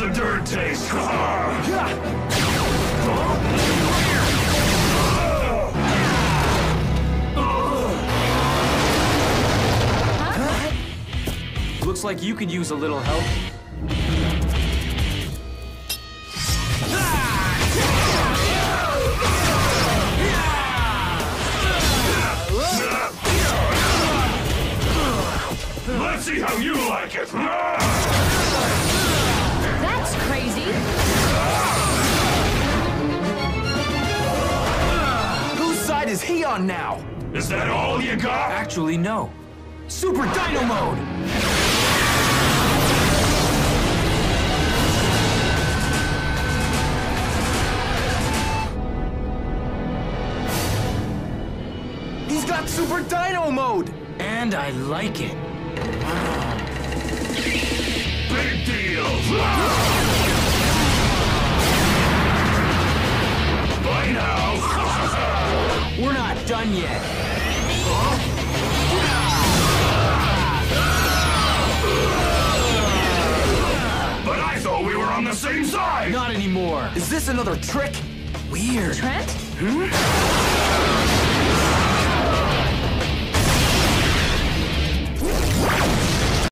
the dirt taste? Looks like you could use a little help. Let's see how you like it. Is he on now? Is that all you got? Actually, no. Super Dino Mode! He's got Super Dino Mode! And I like it. Done yet. But I thought we were on the same side. Not anymore. Is this another trick? Weird. Trent? Hmm?